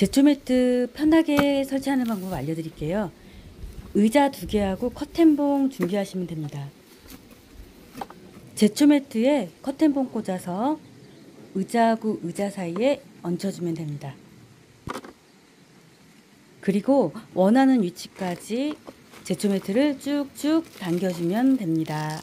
제초 매트 편하게 설치하는 방법 알려드릴게요. 의자 두 개하고 커튼봉 준비하시면 됩니다. 제초 매트에 커튼봉 꽂아서 의자하고 의자 사이에 얹혀주면 됩니다. 그리고 원하는 위치까지 제초 매트를 쭉쭉 당겨주면 됩니다.